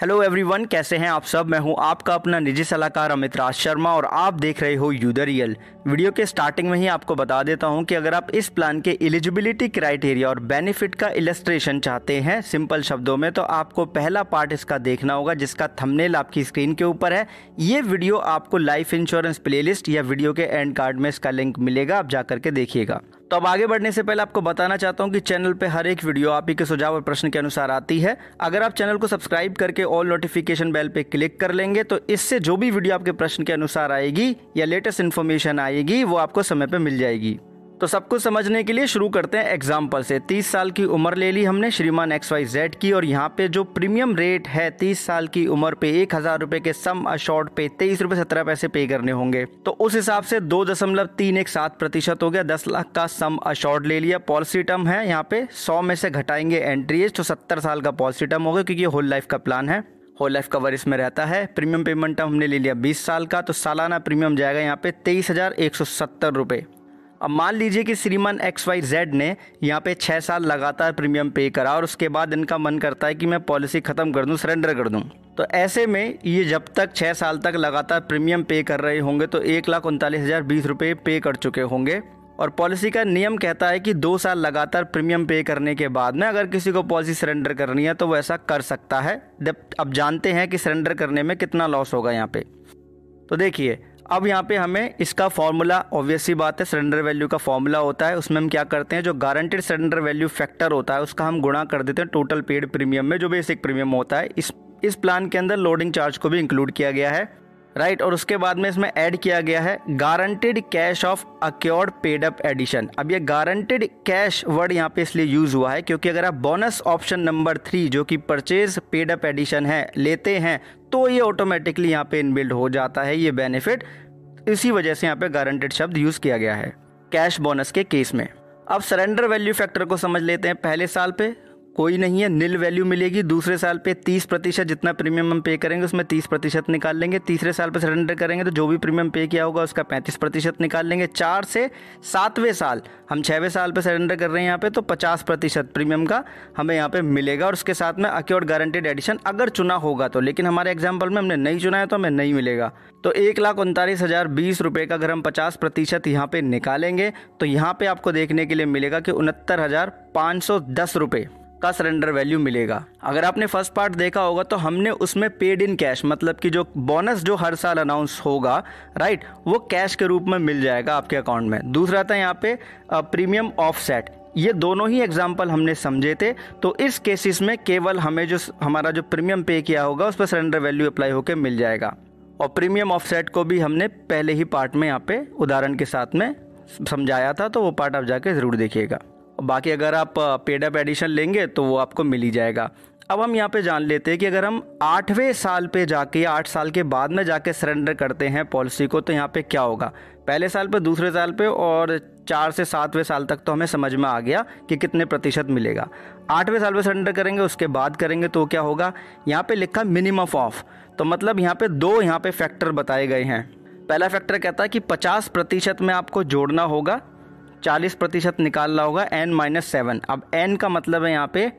Hello everyone कैसे हैं आप सब? मैं हूँ आपका अपना निजी सलाहकार अमित राज शर्मा और आप देख रहे हो यूदर रियल। वीडियो के स्टार्टिंग में ही आपको बता देता हूँ कि अगर आप इस प्लान के एलिजिबिलिटी क्राइटेरिया और बेनिफिट का इलस्ट्रेशन चाहते हैं सिंपल शब्दों में तो आपको पहला पार्ट इसका देखना होगा, जिसका थंबनेल आपकी स्क्रीन के ऊपर है। ये वीडियो आपको लाइफ इंश्योरेंस प्लेलिस्ट या वीडियो के एंड कार्ड में इसका लिंक मिलेगा, आप जाकर के देखिएगा। तो अब आगे बढ़ने से पहले आपको बताना चाहता हूँ कि चैनल पे हर एक वीडियो आप ही के सुझाव और प्रश्न के अनुसार आती है। अगर आप चैनल को सब्सक्राइब करके ऑल नोटिफिकेशन बेल पे क्लिक कर लेंगे तो इससे जो भी वीडियो आपके प्रश्न के अनुसार आएगी या लेटेस्ट इन्फॉर्मेशन आएगी, वो आपको समय पर मिल जाएगी। तो सब कुछ समझने के लिए शुरू करते हैं एग्ज़ाम्पल से। 30 साल की उम्र ले ली हमने श्रीमान एक्स वाई जेड की और यहाँ पे जो प्रीमियम रेट है 30 साल की उम्र पे एक हज़ार रुपए के सम अशॉर्ट पे तेईस रुपए सत्रह पैसे पे करने होंगे। तो उस हिसाब से दो दशमलव तीन एक सात प्रतिशत हो गया, दस लाख का सम अशॉर्ट ले लिया। पॉलिसी टर्म है, यहाँ पे सौ में से घटाएँगे एंट्री एज तो सत्तर साल का पॉलिसी टर्म होगा क्योंकि होल लाइफ का प्लान है। होल लाइफ कवर इसमें रहता है। प्रीमियम पेमेंट हमने ले लिया बीस साल का तो सालाना प्रीमियम जाएगा यहाँ पे तेईस हज़ार एक सौ सत्तर रुपये अब मान लीजिए कि श्रीमान एक्स वाई जेड ने यहाँ पे छः साल लगातार प्रीमियम पे करा और उसके बाद इनका मन करता है कि मैं पॉलिसी ख़त्म कर दूँ सरेंडर कर दूँ। तो ऐसे में ये जब तक छः साल तक लगातार प्रीमियम पे कर रहे होंगे तो एक लाख उनतालीस हज़ार बीस रुपये पे कर चुके होंगे। और पॉलिसी का नियम कहता है कि दो साल लगातार प्रीमियम पे करने के बाद में अगर किसी को पॉलिसी सरेंडर करनी है तो वो ऐसा कर सकता है। जब अब जानते हैं कि सरेंडर करने में कितना लॉस होगा यहाँ पे। तो देखिए अब यहाँ पे हमें इसका फॉर्मूला ऑब्वियसली बात है सिलेंडर वैल्यू का फॉर्मूला होता है। उसमें हम क्या करते हैं, जो गारंटेड सिलेंडर वैल्यू फैक्टर होता है, उसका हम गुणा कर देते हैं टोटल पेड प्रीमियम में, जो बेसिक प्रीमियम होता है। इस इस प्लान के अंदर लोडिंग चार्ज को भी इंक्लूड किया गया है। राइट और उसके बाद में इसमें ऐड किया गया है guaranteed cash of accrued paid up addition अब ये गारंटेड कैश वर्ड यहाँ पे इसलिए यूज़ हुआ है क्योंकि अगर आप बोनस ऑप्शन नंबर थ्री जो कि परचेज पेड अप एडिशन है, लेते हैं तो ये ऑटोमेटिकली यहाँ पे इनबिल्ड हो जाता है, ये बेनिफिट इसी वजह से यहाँ पे गारंटेड शब्द यूज़ किया गया है कैश बोनस के केस में. अब सरेंडर वैल्यू फैक्टर को समझ लेते हैं पहले साल पे. कोई नहीं है नील वैल्यू मिलेगी, दूसरे साल पे तीस प्रतिशत जितना प्रीमियम हम पे करेंगे, उसमें तीस प्रतिशत निकाल लेंगे, तीसरे साल पे सरेंडर करेंगे तो जो भी प्रीमियम पे किया होगा, उसका पैंतीस प्रतिशत निकाल लेंगे। चार से सातवें साल, हम छठवें साल पे सरेंडर कर रहे हैं यहाँ पे तो पचास प्रतिशत प्रीमियम का हमें यहाँ पे मिलेगा और उसके साथ में अक्योर्ड गारंटेड एडिशन अगर चुना होगा तो। लेकिन हमारे एग्ज़ाम्पल में हमने नहीं चुना है तो हमें नहीं मिलेगा। तो एक लाख उनतालीस हज़ार बीस रुपये का अगर हम पचास प्रतिशत यहाँ पे निकालेंगे तो यहाँ पे आपको देखने के लिए मिलेगा कि उनहत्तर हज़ार पाँच सौ दस रुपये का सरेंडर वैल्यू मिलेगा। अगर आपने फ़र्स्ट पार्ट देखा होगा तो हमने उसमें पेड इन कैश मतलब कि जो बोनस जो हर साल अनाउंस होगा राइट वो कैश के रूप में मिल जाएगा आपके अकाउंट में। दूसरा था यहाँ पे प्रीमियम ऑफ़ सेट ये दोनों ही एग्ज़ाम्पल हमने समझे थे तो इस केसेस में केवल हमें जो हमारा जो प्रीमियम पे किया होगा, उस पर सरेंडर वैल्यू अप्लाई होकर मिल जाएगा। और प्रीमियम ऑफ़ सेट को भी हमने पहले ही पार्ट में यहाँ पे उदाहरण के साथ में समझाया था तो वो पार्ट आप जाके ज़रूर देखिएगा। बाकी अगर आप पेड अप एडिशन लेंगे तो वो आपको मिल ही जाएगा। अब हम यहाँ पे जान लेते हैं कि अगर हम आठवें साल पे जाके आठ साल के बाद में जाके सरेंडर करते हैं पॉलिसी को तो यहाँ पे क्या होगा? पहले साल पे, दूसरे साल पे और चार से सातवें साल तक तो हमें समझ में आ गया कि कितने प्रतिशत मिलेगा। आठवें साल पे सरेंडर करेंगे, उसके बाद करेंगे तो क्या होगा? यहाँ पे लिखा मिनिमम ऑफ़ तो मतलब यहाँ पे दो यहाँ पे फैक्टर बताए गए हैं। पहला फैक्टर कहता है कि पचास प्रतिशत में आपको जोड़ना होगा चालीस प्रतिशत निकालना होगा एन माइनस सेवन अब एन का मतलब है यहाँ पे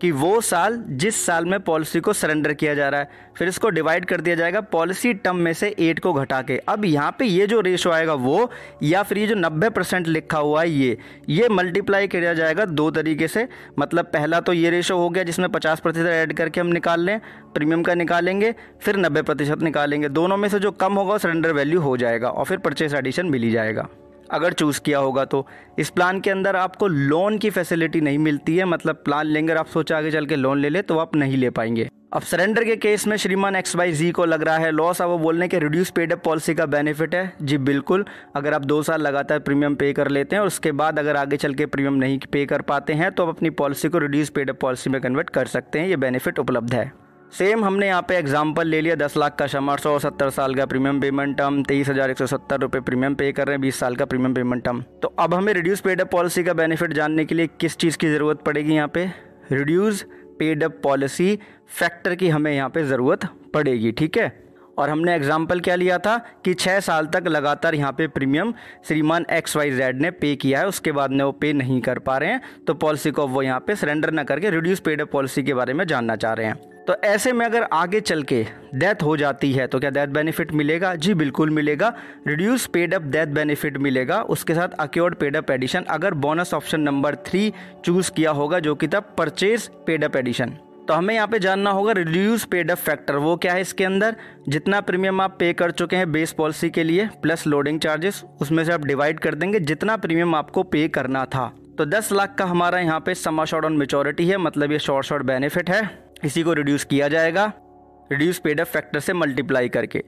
कि वो साल, जिस साल में पॉलिसी को सरेंडर किया जा रहा है, फिर इसको डिवाइड कर दिया जाएगा पॉलिसी टर्म में से एट को घटा के। अब यहाँ पे ये जो रेशो आएगा वो, या फिर ये जो नब्बे परसेंट लिखा हुआ है ये ये मल्टीप्लाई किया जाएगा दो तरीके से। मतलब पहला तो ये रेशो हो गया जिसमें पचास प्रतिशत ऐड करके हम निकाल लें प्रीमियम का निकालेंगे, फिर नब्बे प्रतिशत निकालेंगे। दोनों में से जो कम होगा सरेंडर वैल्यू हो जाएगा और फिर परचेस एडिशन मिल जाएगा। अगर चूज़ किया होगा तो। इस प्लान के अंदर आपको लोन की फैसिलिटी नहीं मिलती है मतलब प्लान लेंगे आप सोचा आगे चल के लोन ले ले तो आप नहीं ले पाएँगे। अब सरेंडर के केस में श्रीमान एक्स वाई जी को लग रहा है लॉस अब वो बोलने के रिड्यूस पेड अप पॉलिसी का बेनिफिट है। जी बिल्कुल, अगर आप दो साल लगातार प्रीमियम पे कर लेते हैं और उसके बाद अगर आगे चल के प्रीमियम नहीं पे कर पाते हैं तो आप अपनी पॉलिसी को रिड्यूस पेड अप पॉलिसी में कन्वर्ट कर सकते हैं, ये बेनिफिट उपलब्ध है। सेम हमने यहाँ पे एग्जांपल ले लिया, दस लाख का शमर सौ सत्तर साल का प्रीमियम पेमेंट टर्म तेईस हज़ार एक सौ सत्तर रुपये प्रीमियम पे कर रहे हैं, बीस साल का प्रीमियम पेमेंट टर्म तो अब हमें रिड्यूस पेड अप पॉलिसी का बेनिफिट जानने के लिए किस चीज़ की ज़रूरत पड़ेगी यहाँ पे? Reduce paid up policy factor की हमें यहाँ पे ज़रूरत पड़ेगी, ठीक है? और हमने एग्ज़ाम्पल क्या लिया था कि छः साल तक लगातार यहाँ पे प्रीमियम श्रीमान एक्स वाई जेड ने पे किया है, उसके बाद में वो पे नहीं कर पा रहे हैं तो पॉलिसी को वो यहाँ पे सरेंडर ना करके रिड्यूस पेड पॉलिसी के बारे में जानना चाह रहे हैं। तो ऐसे में अगर आगे चल के डेथ हो जाती है तो क्या डेथ बेनिफिट मिलेगा? जी, बिल्कुल मिलेगा। Reduce paid up death benefit मिलेगा। उसके साथ अक्योर्ड पेड अप एडिशन अगर bonus option number three choose किया होगा, जो कि था परचेज पेड अप एडिशन तो हमें यहाँ पे जानना होगा रिड्यूस पेड अप फैक्टर वो क्या है इसके अंदर? जितना प्रीमियम आप पे कर चुके हैं बेस पॉलिसी के लिए प्लस लोडिंग चार्जेस उसमें से आप डिवाइड कर देंगे जितना प्रीमियम आपको पे करना था। तो 10 लाख का हमारा यहाँ पे समा शॉर्ट ऑन मेचोरिटी है मतलब ये शॉर्ट शॉर्ट बेनिफिट है। इसी को रिड्यूस किया जाएगा रिड्यूस पेड अप फैक्टर से मल्टीप्लाई करके।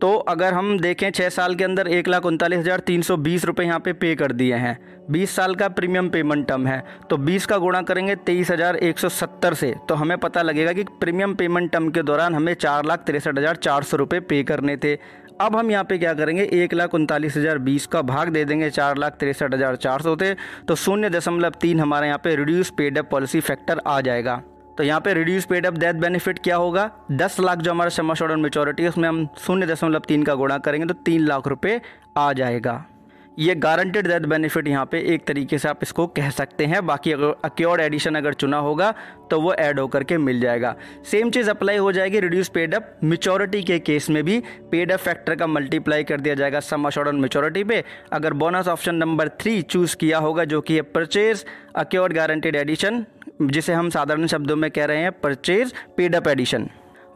तो अगर हम देखें छः साल के अंदर एक लाख उनतालीस हज़ार तीन सौ बीस रुपये यहाँ पे पे कर दिए हैं। बीस साल का प्रीमियम पेमेंट टर्म है। तो बीस का गुणा करेंगे तेईस हज़ार एक सौ सत्तर से तो हमें पता लगेगा कि प्रीमियम पेमेंट टर्म के दौरान हमें चार लाख तिरसठ हज़ार चार सौ रुपये पे करने थे। अब हम यहाँ पे क्या करेंगे, एक लाख उनतालीस हज़ार बीस का भाग दे देंगे, चार लाख तिरसठ हज़ार चार सौ थे। तो शून्य दशमलव तीन हमारे यहाँ पे reduce paid up policy factor आ जाएगा। तो यहाँ पे reduce paid up death benefit क्या होगा? दस लाख जो हमारा समाशोड़ शॉर्ट मेचोरिटी है, उसमें हम शून्य दशमलव तीन का गुणा करेंगे तो तीन लाख रुपए आ जाएगा। ये गारंटेड डेथ बेनिफिट यहाँ पे एक तरीके से आप इसको कह सकते हैं। बाकी अगर अक्योर्ड एडिशन अगर चुना होगा तो वो ऐड होकर के मिल जाएगा। सेम चीज़ अप्लाई हो जाएगी रिड्यूस पेड अप मेचोरिटी के केस में भी पेड अप फैक्टर का मल्टीप्लाई कर दिया जाएगा सम अशोर्ड ऑन मेचोरिटी पे। अगर bonus option number three choose किया होगा, जो कि है परचेज अक्योर्ड गारंटेड एडिशन जिसे हम साधारण शब्दों में कह रहे हैं परचेज पेड अप एडिशन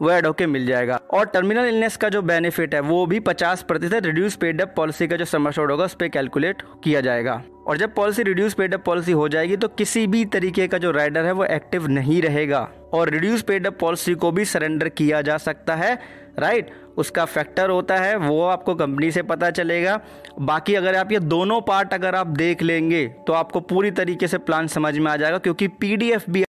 वो ऐड होके मिल जाएगा। और टर्मिनल इलनेस का जो बेनिफिट है, वो भी 50 प्रतिशत रिड्यूस पेड अप पॉलिसी का जो समर होगा, उस पर कैलकुलेट किया जाएगा। और जब policy reduce paid up policy हो जाएगी तो किसी भी तरीके का जो राइडर है, वो एक्टिव नहीं रहेगा। और रिड्यूस पेड अप पॉलिसी को भी सरेंडर किया जा सकता है राइट उसका फैक्टर होता है, वो आपको कंपनी से पता चलेगा। बाकी अगर आप ये दोनों पार्ट अगर आप देख लेंगे तो आपको पूरी तरीके से प्लान समझ में आ जाएगा, क्योंकि पीडीएफ भी